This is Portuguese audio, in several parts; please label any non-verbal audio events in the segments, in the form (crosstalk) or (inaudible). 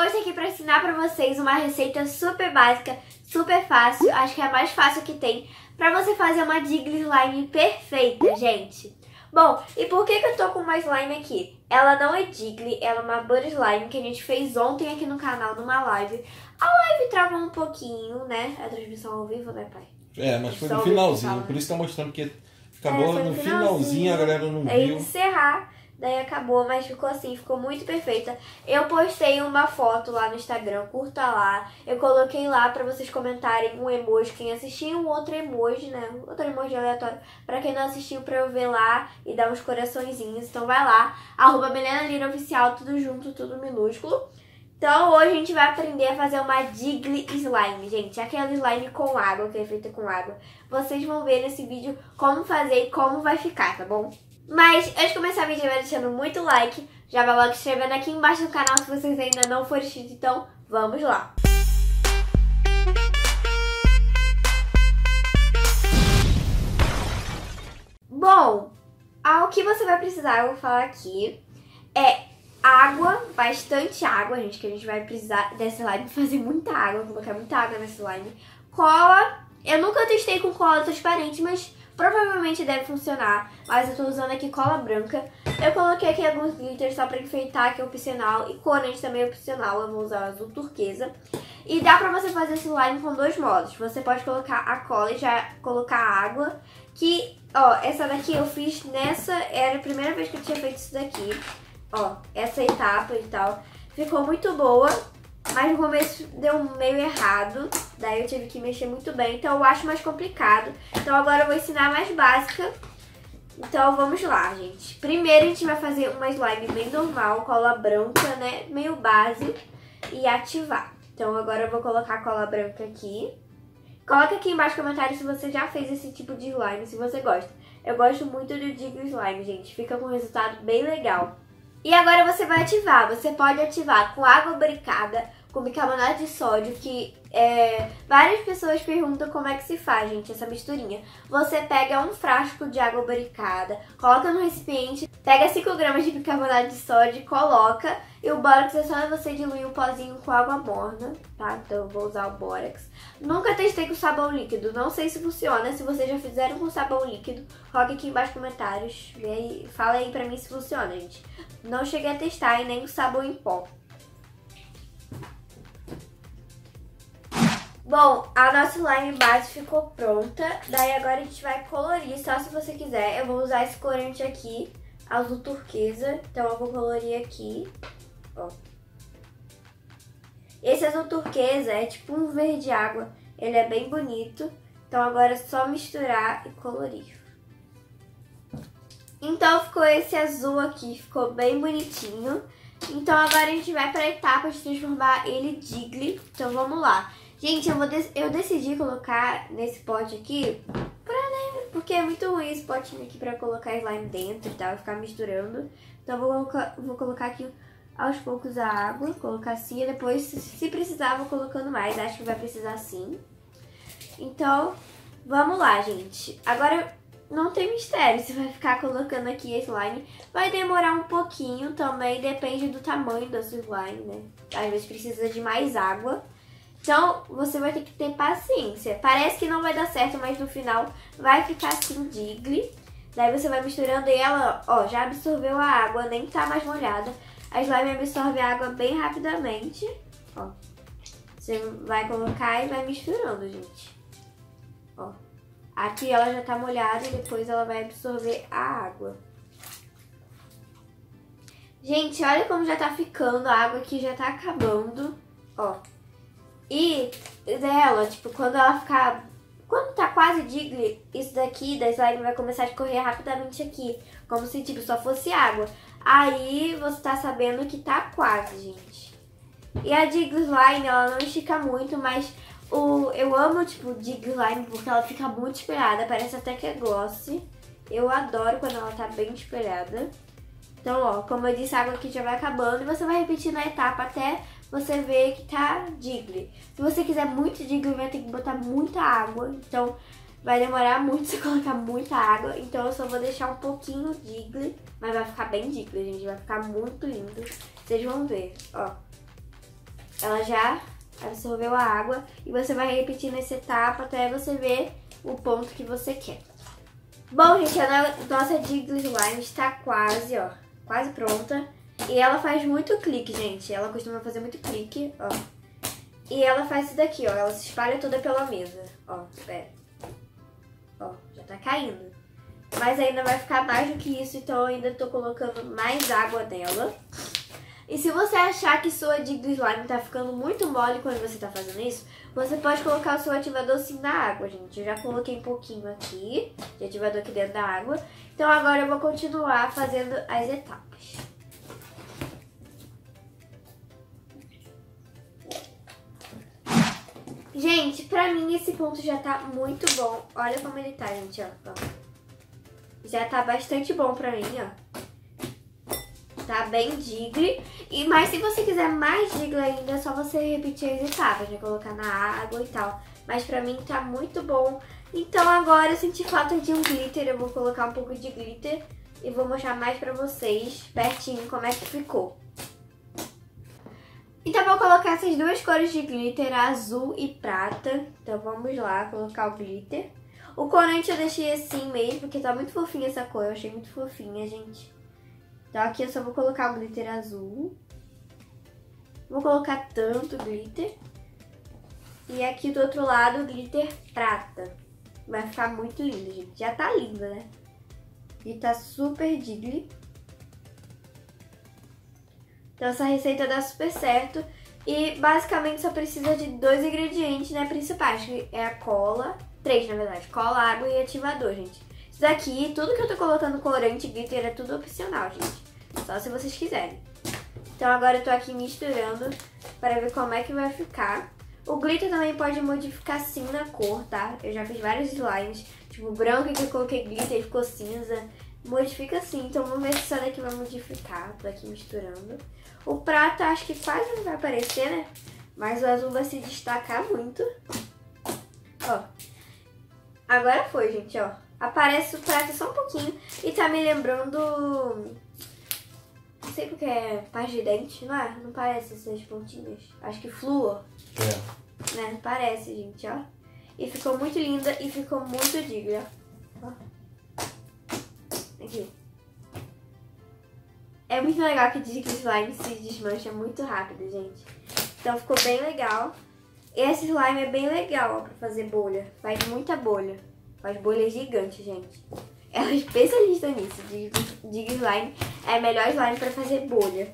hoje aqui para ensinar para vocês uma receita super básica, super fácil, acho que é a mais fácil que tem, para você fazer uma Digley Slime perfeita, gente. Bom, e por que, que eu tô com uma slime aqui? Ela não é Digley, ela é uma Butter Slime que a gente fez ontem aqui no canal, numa live. A live travou um pouquinho, né? A transmissão ao vivo, né, pai? É, mas foi no finalzinho, por isso tá mostrando que acabou é, no, no finalzinho, finalzinho, a galera não é viu. encerrar Daí acabou, mas ficou assim, ficou muito perfeita. Eu postei uma foto lá no Instagram, curta lá. Eu coloquei lá para vocês comentarem um emoji, quem assistiu, um outro emoji, né? Outro emoji aleatório. Pra quem não assistiu, pra eu ver lá e dar uns coraçõezinhos. Então vai lá, arroba Lira Oficial, tudo junto, tudo minúsculo. Então hoje a gente vai aprender a fazer uma Digley Slime, gente. Aquela slime com água, que é feita com água. Vocês vão ver nesse vídeo como fazer e como vai ficar, tá bom? Mas antes de começar o vídeo, vai deixando muito like. Já vai logo escrevendo aqui embaixo no canal se vocês ainda não forem inscritos. Então, vamos lá. Bom, o que você vai precisar, eu vou falar aqui, é água, bastante água, gente, que a gente vai precisar dessa slime, (laughs) fazer muita água, colocar muita água nessa slime. Cola, eu nunca testei com cola transparente, mas Provavelmente deve funcionar, mas eu tô usando aqui cola branca. Eu coloquei aqui alguns glitters só pra enfeitar, que é opcional, e corante também é opcional, eu vou usar azul turquesa. E dá pra você fazer esse slime com dois modos. Você pode colocar a cola e já colocar água, que, ó, essa daqui eu fiz nessa, era a primeira vez que eu tinha feito isso daqui. Ó, essa etapa e tal. Ficou muito boa. Mas no começo deu meio errado, daí eu tive que mexer muito bem, então eu acho mais complicado. Então agora eu vou ensinar mais básica. Então vamos lá, gente. Primeiro a gente vai fazer uma slime bem normal, cola branca, né, meio base, e ativar. Então agora eu vou colocar a cola branca aqui. Coloca aqui embaixo no comentário se você já fez esse tipo de slime, se você gosta. Eu gosto muito do Digo Slime, gente. Fica com um resultado bem legal. E agora você vai ativar. Você pode ativar com água bricada, com bicarbonato de sódio, que é, várias pessoas perguntam como é que se faz, gente, essa misturinha. Você pega um frasco de água boricada, coloca no recipiente, pega 5 gramas de bicarbonato de sódio, coloca, e o bórax é só você diluir o pozinho com água morna, tá? Então eu vou usar o bórax. Nunca testei com sabão líquido, não sei se funciona. Se vocês já fizeram com sabão líquido, coloque aqui embaixo nos comentários, vê aí, fala aí pra mim se funciona, gente. Não cheguei a testar e nem com sabão em pó. Bom, a nossa slime base ficou pronta. Daí agora a gente vai colorir, só se você quiser. Eu vou usar esse corante aqui, azul turquesa. Então eu vou colorir aqui, ó. Esse azul turquesa é tipo um verde água. Ele é bem bonito. Então agora é só misturar e colorir. Então ficou esse azul aqui, ficou bem bonitinho. Então agora a gente vai para a etapa de transformar ele Digley. Então vamos lá. Gente, eu, vou eu decidi colocar nesse pote aqui, pra, né, porque é muito ruim esse potinho aqui pra colocar slime dentro e tal, ficar misturando. Então vou, colocar, vou colocar aqui aos poucos a água, colocar assim, e depois, se precisar, vou colocando mais. Acho que vai precisar sim. Então, vamos lá, gente. Agora, não tem mistério, você vai ficar colocando aqui slime. Vai demorar um pouquinho também, depende do tamanho sua slime, né? Às vezes precisa de mais água. Então, você vai ter que ter paciência. Parece que não vai dar certo, mas no final vai ficar assim, digle. Daí você vai misturando e ela, ó, já absorveu a água, nem tá mais molhada. A slime absorve a água bem rapidamente, ó. Você vai colocar e vai misturando, gente. Ó. Aqui ela já tá molhada e depois ela vai absorver a água. Gente, olha como já tá ficando, a água aqui já tá acabando, ó. E dela, tipo, quando ela ficar. Quando tá quase digle, isso daqui da slime vai começar a escorrer rapidamente aqui. Como se, tipo, só fosse água. Aí você tá sabendo que tá quase, gente. E a Dig Slime, ela não estica muito, mas o, eu amo, tipo, Dig Slime porque ela fica muito espelhada. Parece até que é gloss. Eu adoro quando ela tá bem espelhada. Então, ó, como eu disse, a água aqui já vai acabando e você vai repetir na etapa até você ver que tá digle. Se você quiser muito digle, vai ter que botar muita água. Então, vai demorar muito (laughs) você colocar muita água. Então, eu só vou deixar um pouquinho digle, mas vai ficar bem digle, gente. Vai ficar muito lindo. Vocês vão ver, ó. ela já absorveu a água e você vai repetindo essa etapa até você ver o ponto que você quer. Bom, gente, a nossa Jiggly Slime está quase, ó, quase pronta. E ela faz muito clique, gente. Ela costuma fazer muito clique, ó. E ela faz isso daqui, ó. Ela se espalha toda pela mesa. Ó, espera. Ó, já tá caindo. Mas ainda vai ficar mais do que isso, então eu ainda tô colocando mais água nela. E se você achar que sua dica do slime tá ficando muito mole quando você tá fazendo isso, você pode colocar o seu ativador sim na água, gente. Eu já coloquei um pouquinho aqui, de ativador aqui dentro da água. Então agora eu vou continuar fazendo as etapas. Gente, pra mim esse ponto já tá muito bom. Olha como ele tá, gente, ó. Já tá bastante bom pra mim, ó tá? Bem digre. E, mas se você quiser mais digre ainda, é só você repetir as etapas, né? Colocar na água e tal. Mas pra mim tá muito bom. Então agora eu senti falta de um glitter, eu vou colocar um pouco de glitter e vou mostrar mais pra vocês, pertinho, como é que ficou. Então vou colocar essas duas cores de glitter, azul e prata. Então vamos lá, colocar o glitter. O corante eu deixei assim mesmo, porque tá muito fofinha essa cor, eu achei muito fofinha, gente. Então aqui eu só vou colocar o glitter azul. Vou colocar tanto glitter. E aqui do outro lado glitter prata. Vai ficar muito lindo, gente. Já tá lindo, né? E tá super digli. Então essa receita dá super certo. E basicamente só precisa de dois ingredientes né, principais, que é a cola, três na verdade, cola, água e ativador, gente. Isso daqui, tudo que eu tô colocando corante e glitter é tudo opcional, gente. Só se vocês quiserem. Então agora eu tô aqui misturando para ver como é que vai ficar. O glitter também pode modificar sim na cor, tá? Eu já fiz vários slimes, tipo branco que eu coloquei glitter e ficou cinza. Modifica sim, então vamos ver se essa daqui vai modificar. Tô aqui misturando. O prata acho que quase não vai aparecer, né? Mas o azul vai se destacar muito. Ó. Agora foi, gente, ó. Aparece o prata só um pouquinho e tá me lembrando... Não sei porque é paz de dente, não é? Não parece essas pontinhas. Acho que flúor. É. Né? Parece, gente, ó. E ficou muito linda e ficou muito digna. Ó. Aqui. É muito legal que diz que o slime se desmancha muito rápido, gente. Então ficou bem legal. Esse slime é bem legal ó, pra fazer bolha. Faz muita bolha. Faz bolhas gigantes, gente. Ela (laughs) é especialista nisso. De, slime é melhor slime para fazer bolha.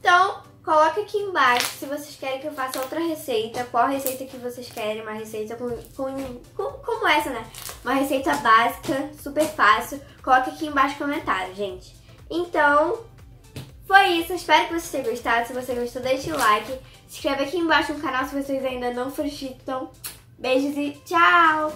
Então, coloca aqui embaixo se vocês querem que eu faça outra receita. Qual receita que vocês querem. Uma receita com, com, com como essa, né? Uma receita básica, super fácil. Coloca aqui embaixo no comentário, gente. Então, foi isso. Espero que vocês tenham gostado. Se você gostou, deixe o like. Se inscreve aqui embaixo no canal se vocês ainda não foram inscritos. Então, beijos e tchau!